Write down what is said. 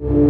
you.